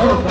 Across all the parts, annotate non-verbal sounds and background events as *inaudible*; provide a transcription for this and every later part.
wa.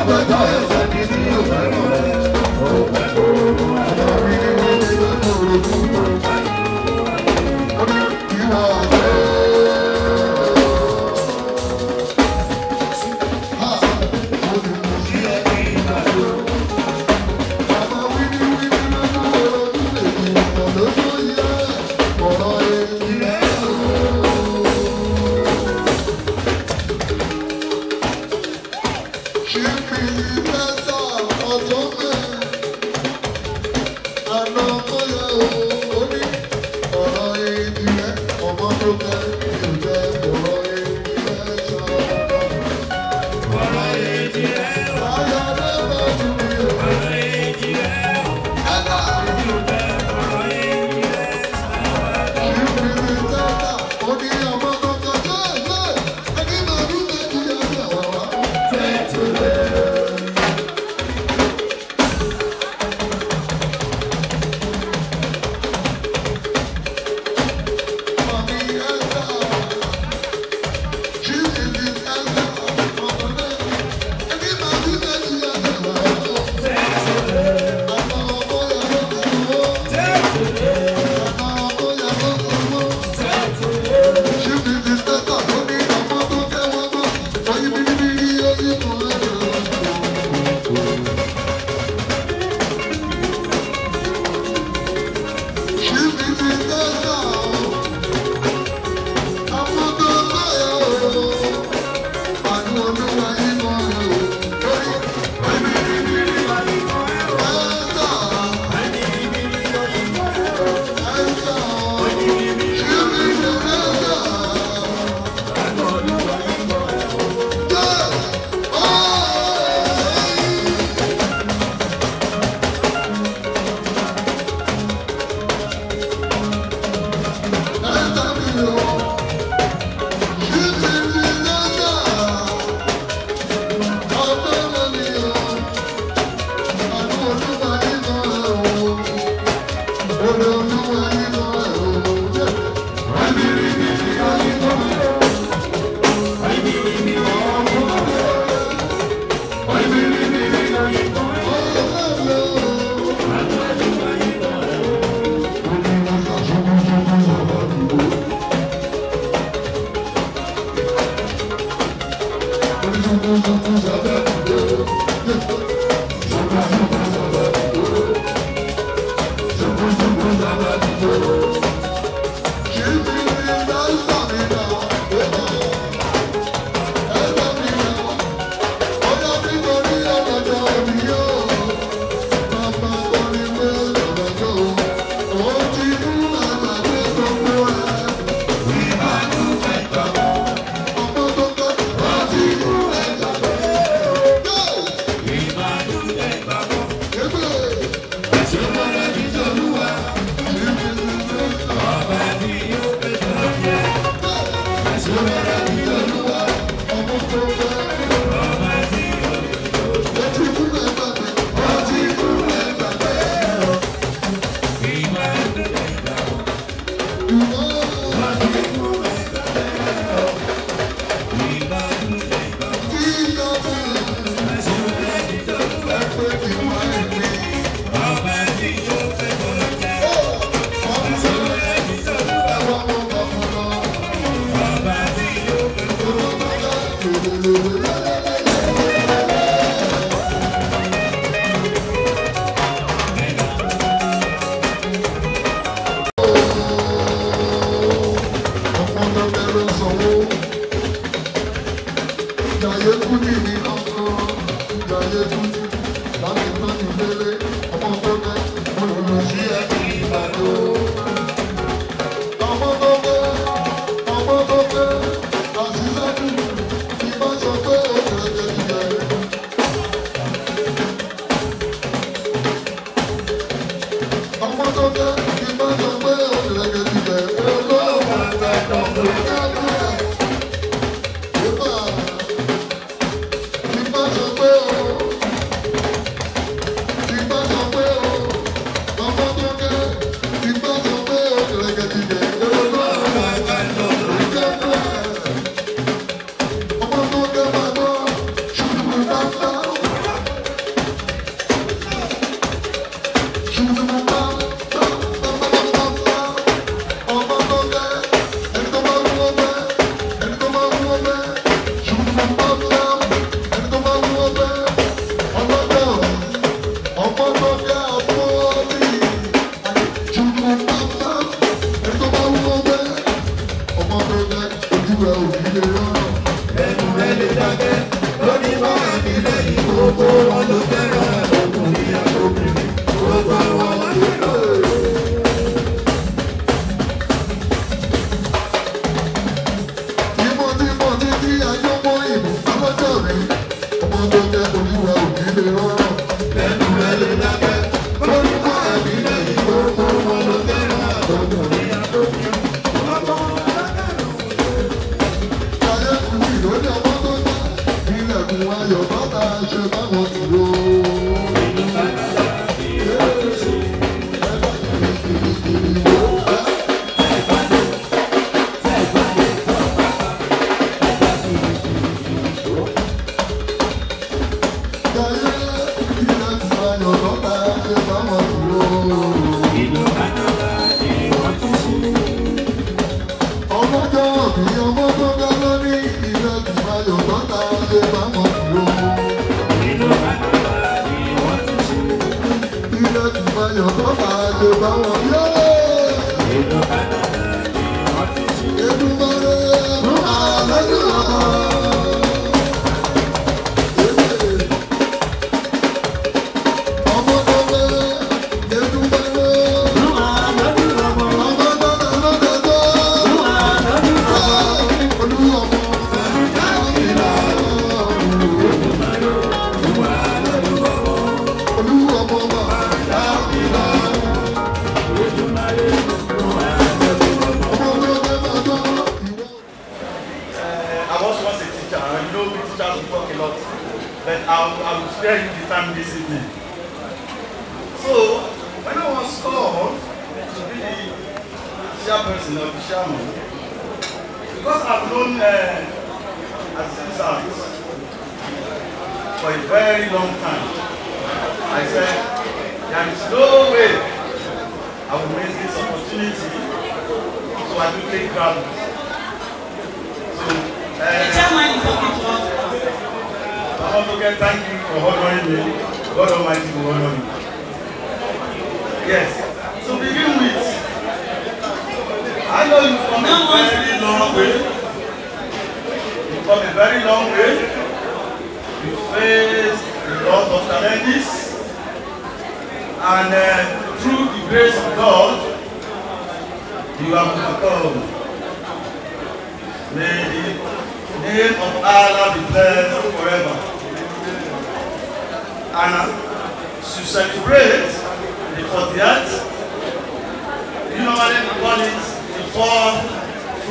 Ọmọ Jayé Kúdí ni ọkọ, Jayé Kúdí.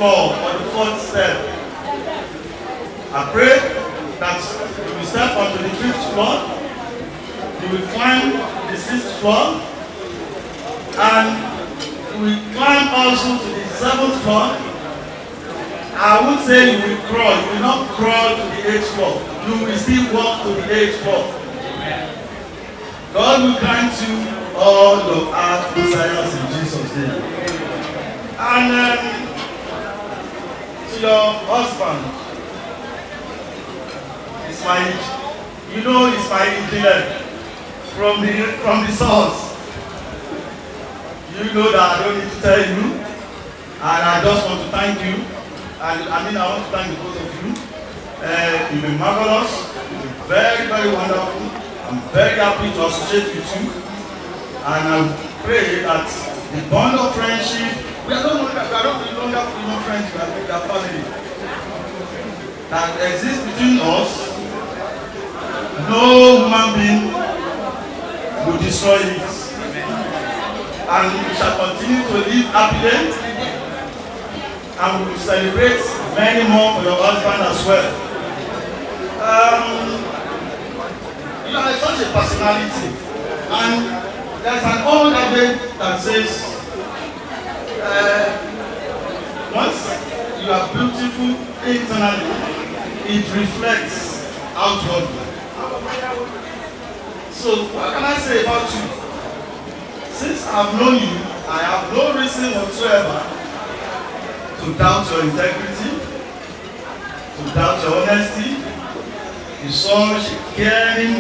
on the fourth step. I pray that you will step onto the fifth floor, you will climb the sixth floor, and you will climb also to the seventh floor. I would say you will crawl, you will not crawl to the eighth floor. You will still walk to the eighth floor. God will grant you all of our desires in Jesus' name. And um, your husband, Ismail, you know Ismail Dile from the from the source. You know that I don't need to tell you, and I just want to thank you. And I mean, I want to thank both of you. Uh, you've been marvelous, you've been very, very wonderful. I'm very happy to associate with you. And I pray that the bond of friendship, we are no longer, we are no longer even friends, we are, are family. That exists between us, no human being will destroy it. And we shall continue to live happily and we will celebrate many more for your husband as well. Um, you are such a personality and there's an old adage that says uh, once you are beautiful internally it reflects outwardly so what can i say about you? Since i have known you i have no reason whatsoever to doubt your integrity to doubt your honesty. You such a caring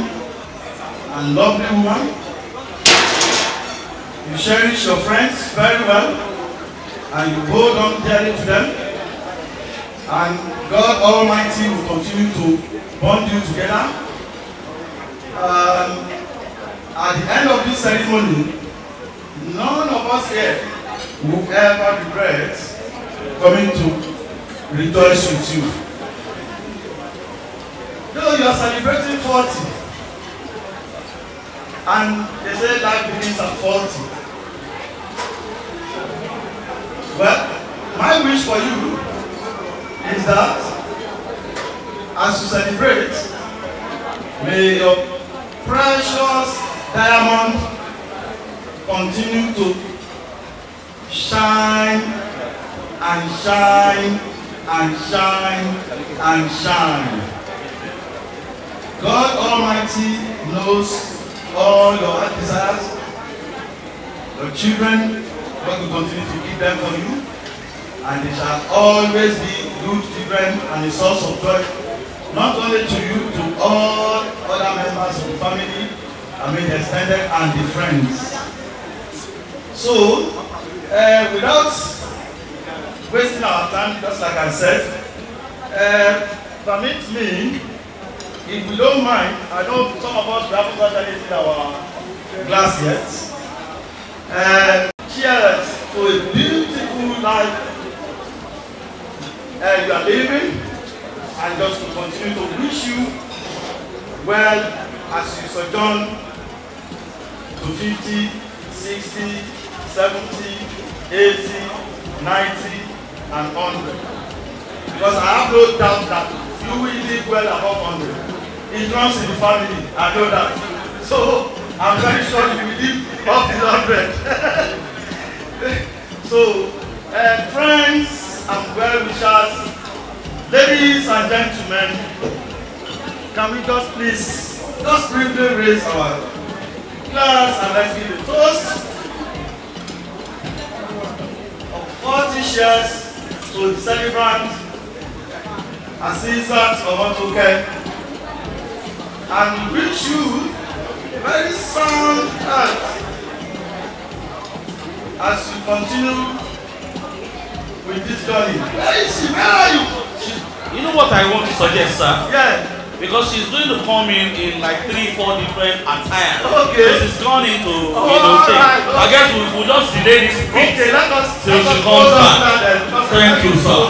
and lovely woman. You cherish your friends very well and you hold on dearly to them. And God Almighty will continue to bond you together. Um, at the end of this ceremony none of us here will ever regret coming to rejoice with you. Though you are celebrating forty and they say life begins at forty well my wish for you is that as you celebrate may your precious diamond continue to shine and shine and shine and shine. God Almighty knows all your desires. Your children God will continue to give them for you and they shall always be good children and a source of joy not only to you to all other members of the family I mean the extended and the friends. So uh, without wasting our time just like I said uh, permit me if you don't mind I know some of us haven't got anything in our glass yet. Uh, cheers for a beautiful life. Uh, you are living and just to continue to wish you well as you sojourn to 50, 60, 70, 80, 90 and 100 because I have no doubt that you will live well above 100 it runs in the family. I know that. So I'm very sure you will live up to 100 *laughs* *laughs* so uh, friends and well wishers ladies and gentlemen can we just please just briefly raise our glass and let's give a toast of 40 shares to the celebrant assistant Omotoke and wish you very sound health as you continue with this journey. Where is she? Where are you? You know what I want to suggest, sir? Yeah. Because she's going to come in in like three, four different attires. Okay. So she's gone into, you Oh, know, thing. alright, I guess we will just delay this bit. Okay, let us. Till let she us comes back. Thank you, sir.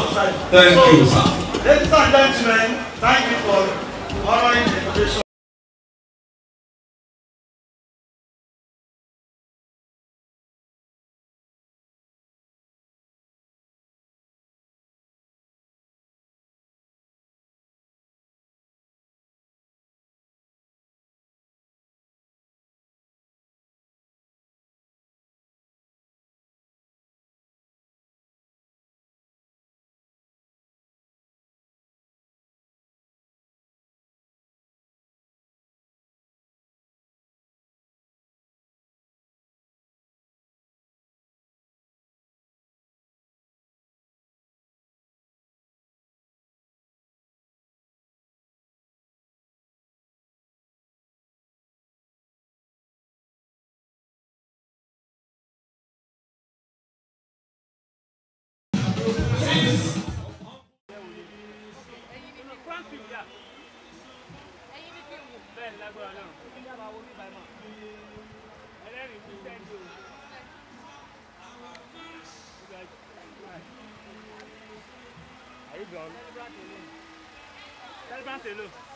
Thank So, you, sir. Ladies and gentlemen, thank you for honoring the invitation. Celebrant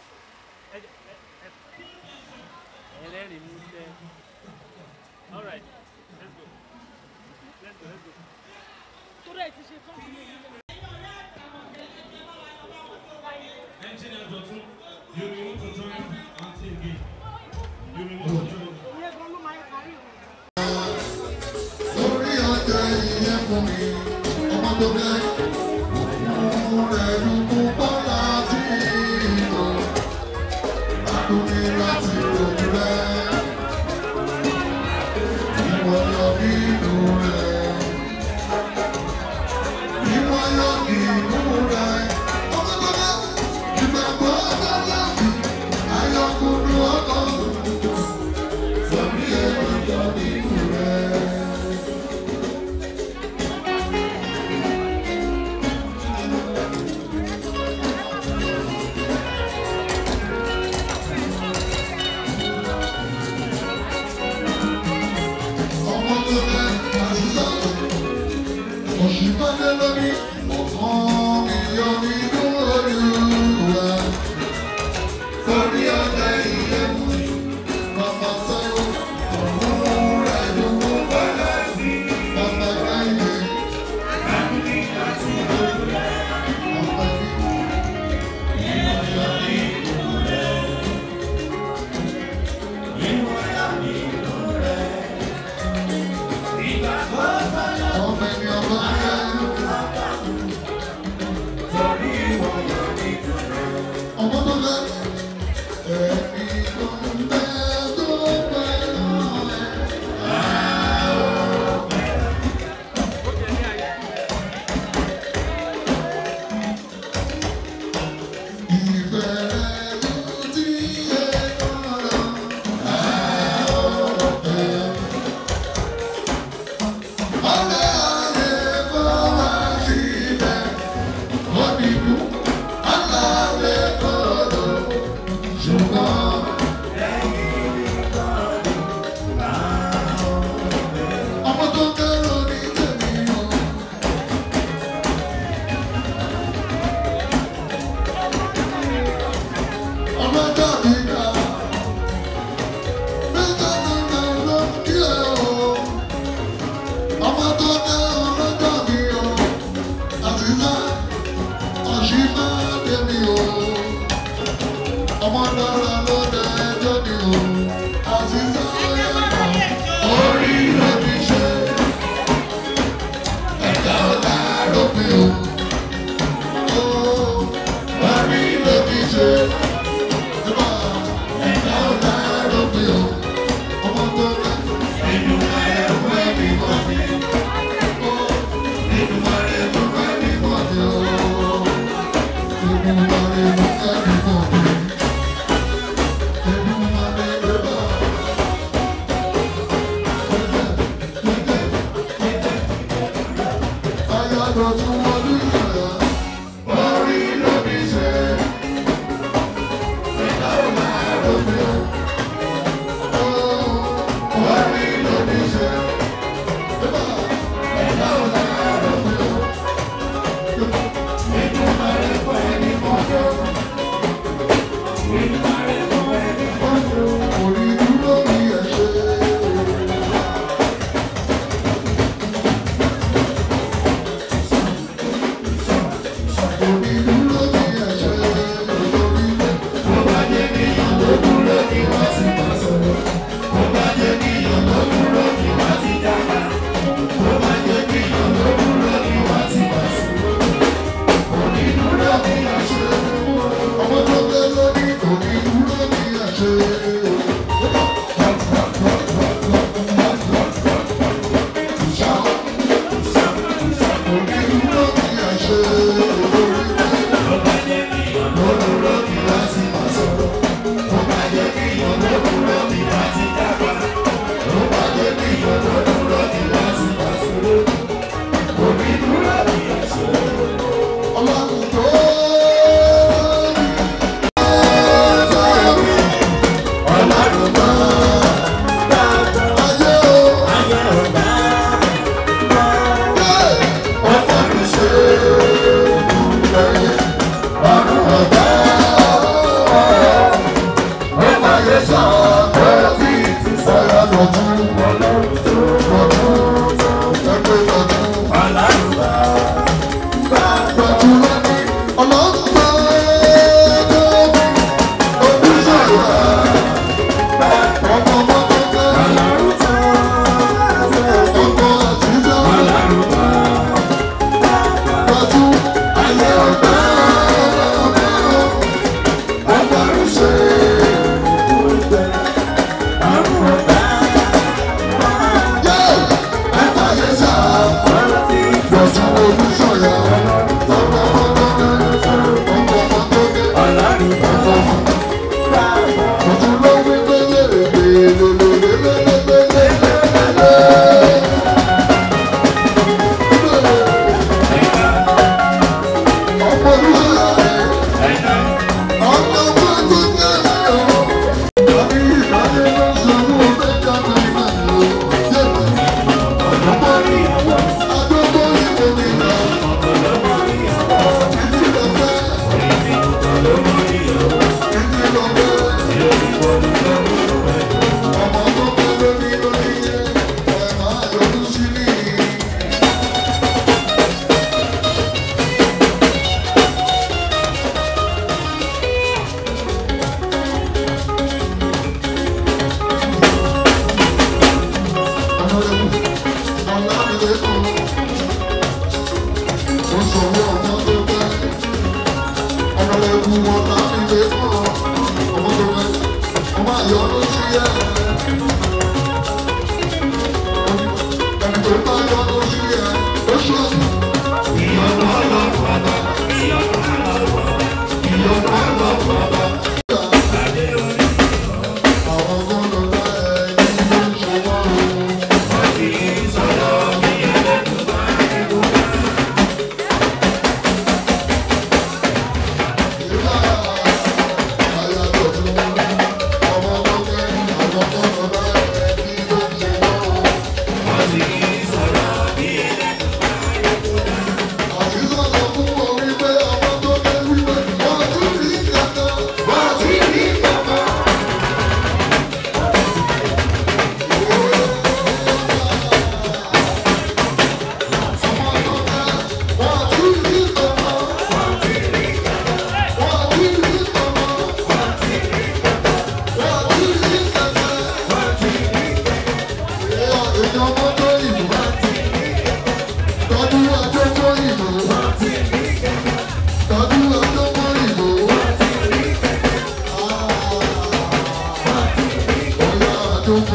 通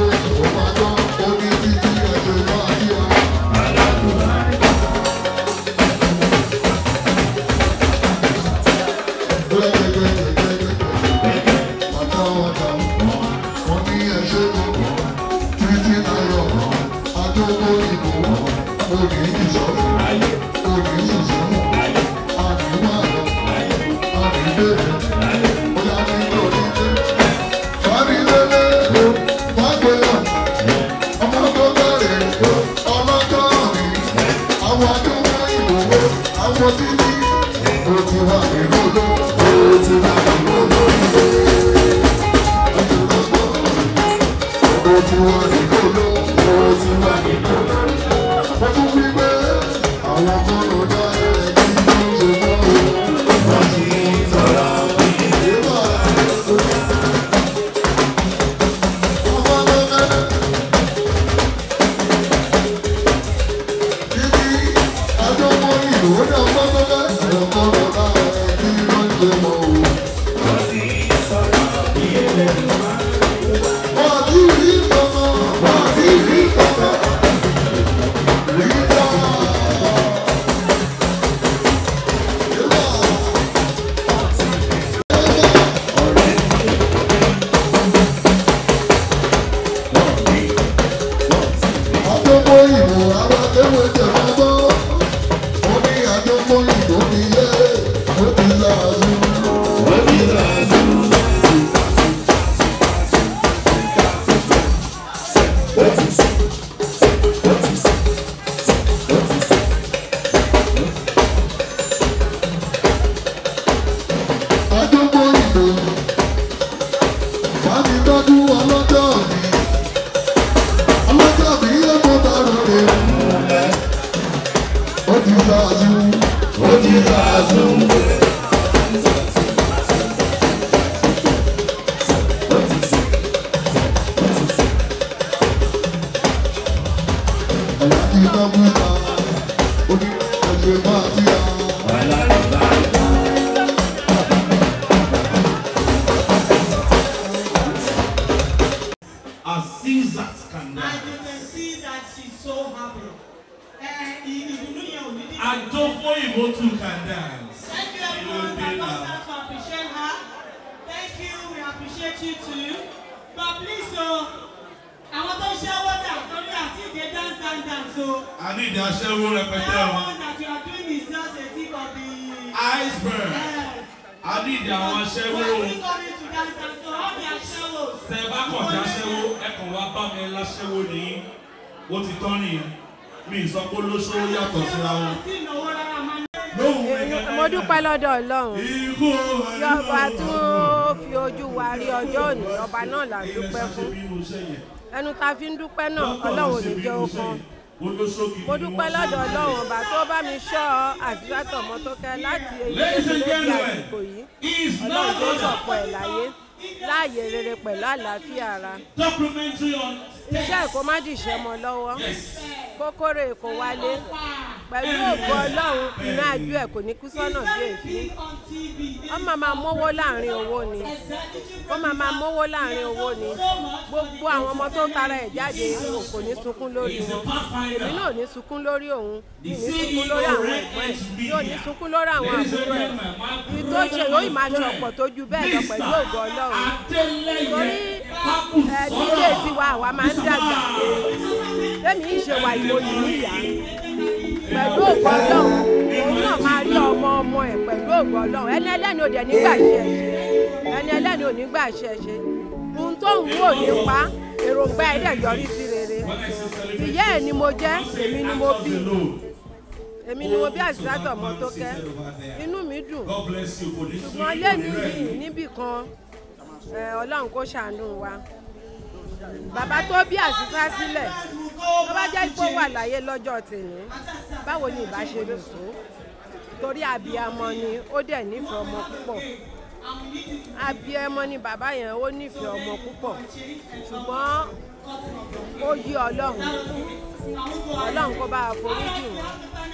A ní ìdí aṣẹ́wó rẹpẹtẹ That o. one that you are doing is just a tip of the. Iceberg. A ní ìdí àwọn we aṣẹ́wó. are still coming to dance dance so all the aṣẹ́wos. Tẹ bá kàn já aṣẹ́wó, ẹ kàn wá bá mi láṣẹ́wó ní. Ó ti tán nìyẹn. Mi sọ pé yàtọ̀ síra wọn. Lóhùn mo dúpẹ́ lọ́dọ̀ ọlọ́run Ikú tí ọba tó fi ojú wa rí ọjọ́ òní ọba náà là ń dúpẹ́ fún ẹnu ta fi ń dúpẹ́ náà ọlọ́run ò ní jẹ́ okun mo dúpẹ́ lọ́dọ̀ ọlọ́run ọba tó bá mi ṣọ́ àtúntò mọ́tókẹ́ láti èyí tó di gentlemen, àsìkò yìí. ọlọ́run tó sọ̀pọ̀ ẹ̀ láyé. Láàyè rere pẹ̀lú àlàáfíà ara. Documentary on iṣẹ́ ìkó má dìṣẹ́ mọ́ lọ́wọ́? Kókóró èkó wálé. Pẹ̀lú ògo ọlọ́run iná àjò ẹ̀ kò ní kú sọ́nà bí èéfín. Wọ́n máa máa mówó láàárín owó ni. Wọ́n máa máa mówó láàárín owó ni. Gbogbo àwọn ọmọ tó tara ẹ̀ jáde kò ní sunkún lórí wọn. Èmi náà ní sunkún lórí òun. Ní sunkún lórí àwọn ẹ̀gbọ́n ẹ̀. Mi ní sunkún lórí àwọn àbúrò ẹ̀. Ibi tó ṣe yóò ì máa ṣọ̀pọ̀ tó ju bẹ́ẹ̀ lọ pẹ̀lú ògo ọlọ́run. Torí ẹ nílé tiwa àwa máa ń dàgbà lẹ́mi ń ṣe wà ìmòyì níyà. Pẹ̀lú ògo ọlọ́run òun náà máa rí ọmọ ọmọ ẹ̀ pẹ̀lú ògo ọlọ́run. Ẹni ẹlẹ́ni ò dẹ̀ nígbà ṣe ẹni ẹlẹ́ni ò nígbà ṣe ṣe. Ohun tó ń wò ní pa èròǹgbà ẹ̀ dẹ̀ yọrí sí rere. Ìyá ẹ̀ ni mo jẹ́ èmi ni mo bí. Èmi ni mo bí àṣìṣàtọ̀ ọmọ tó kẹ́ inú mi dùn. Ṣùgbọ́n lẹ́nu yìí níbì kan ọlọ́run kó ṣàánú wa bàbá tó bí àṣìṣà sílẹ̀. Tó bá jẹ́ pé ó wà láyé lọ́jọ́ tèmi báwo ni ìbá ṣe lè tó? Torí abiyamọ ni ó dẹ̀ nífẹ̀ẹ́ ọmọ púpọ̀. Abiyamọ ni bàbá yẹn ó nífẹ̀ẹ́ ọmọ púpọ̀. Ṣùgbọ́n ó yí ọlọ́run ọlọ́run kó bá a foríjì wọn.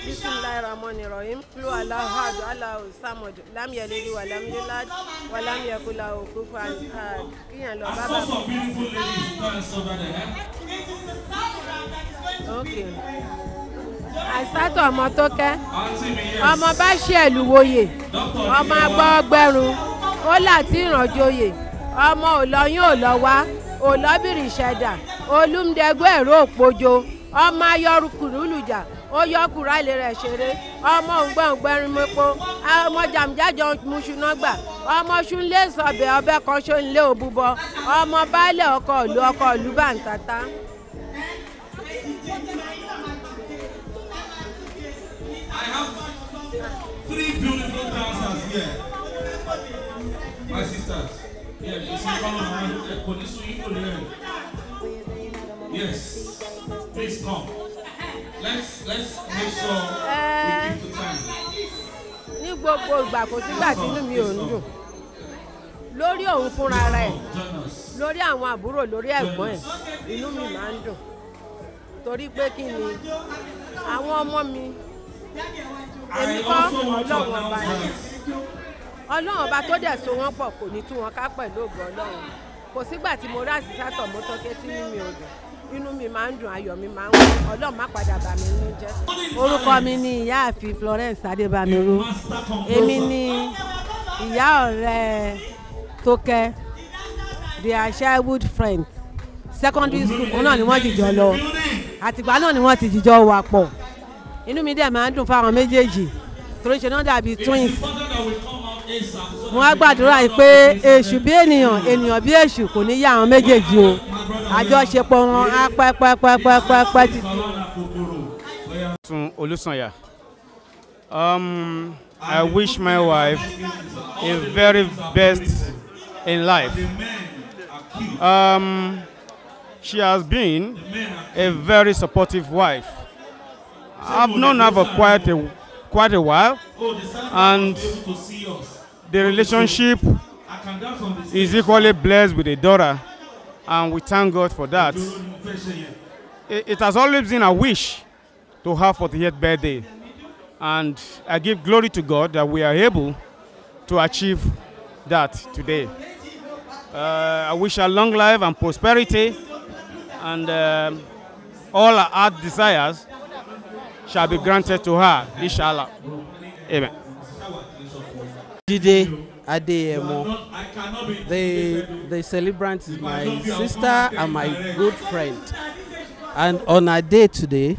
Bisimilayi ramoni rahim. Kúlú alahadu alahu samad lamiyaleli wa lamiyalad wa lamiyakula okufu ahad. Kíyàn lọ bá I saw some beautiful ladies dance over there. ok àìsàtọ̀ ọmọ tó kẹ́. Ọmọ bá ṣe ẹ̀lúwòye ọmọ agbọ́ ọgbẹ́rún ó láti ìrànjọyè ọmọ òlọ́yún òlọ́wá òlọ́bìrì ṣẹ̀dá olúmdẹ́gbẹ́ òpojo ọmọ ayọ́rùkùrúlùjà ó yọkùrú àlè rẹ̀ ṣeré ọmọ ògbọ̀ngbẹ̀rin mọ́pọ́ ọmọ jàmjájọ muṣúná gbà ọmọ ṣúnlé sọ̀bẹ̀ ọbẹ̀ kan ṣónlé òbúbọ ọmọ baálé ọkọ̀ ìlú ọkọ̀ ìlú bàǹtàtà. I have. My sisters. Yeah, you see one of my Konisu Igbo there. Gbogbo ìgbà kò sígbà tí inú mi ò ń dùn. Lórí òun fúnra rẹ̀ lórí àwọn àbúrò lórí ẹ̀gbọ́n ẹ̀ inú mi máa ń dùn. Torí pé kí ni àwọn ọmọ mi èmi kọ́ ọlọ́run ọba that ọlọ́run ọba tó dẹ̀ so wọ́n pọ̀ kò ní tú wọn ká pẹ̀lú ògo ọlọ́run. Kò sígbà tí mo rà sí sátọ̀ mọ́tọ́kẹ́ tí dùn inú mi máa ń dùn ayọ̀ mi máa ń wọ́n ọlọ́run má padà bà mí nínú jẹ́. orúkọ mi ni ìyáàfin Florence composer. èmi ni ìyá ọ̀rẹ́ tókẹ́ their childhood friend secondary school kan náà ni wọ́n jìjọ lọ. Àtìgbà náà ni wọ́n ti jìjọ wà pọ̀. Inú mi dẹ̀ máa ń dùn fáwọn méjèèjì. Torí ṣe náà dàbí twins. Mo wá gbàdúrà yìí pé èṣù bí ènìyàn ènìyàn bí èṣù kò ní yá àwọn méjèèjì o àjọṣepọ̀ wọn á pẹ́ pẹ́ pẹ́ pẹ́ títí. Olusanya. Um, I wish my wife a very best in life. Um, she has been a very supportive wife. I've known her for quite a quite a while, and the relationship is equally blessed with a daughter, and we thank God for that. It, has always been a wish to have 48th birthday, and I give glory to God that we are able to achieve that today. Uh, I wish her long life and prosperity, and um, all her heart desires shall be granted to her, inshallah. Amen. Jide Adeyemo. The, the celebrant is my sister and my good friend. And on her day today,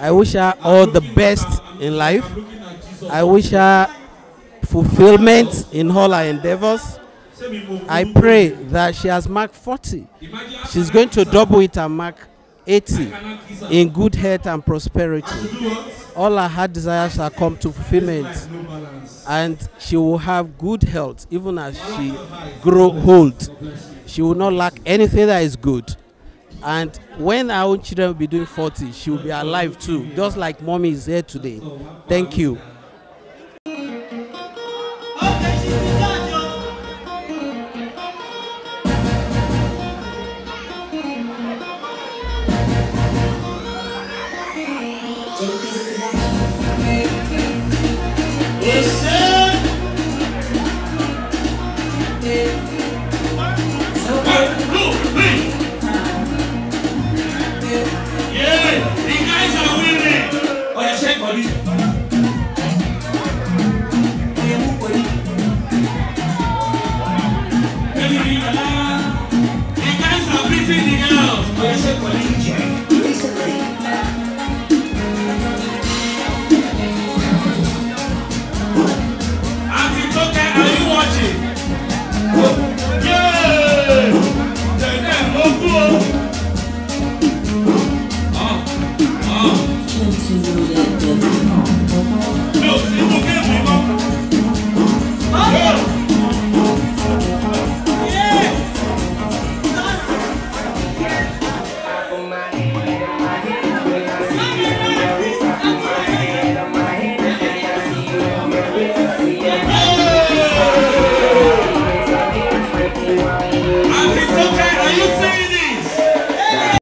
I wish her all the best in life. I wish her fulfillment in all her endeavors. I pray that she has marked 40. She's going to double it and mark 80 in good health and prosperity. All her desires shall come to fulfillment and she will have good health even as she grow old. She will not lack anything that is good. And when our own children will be doing 40, she will be alive too, just like mommy is here today. Thank you.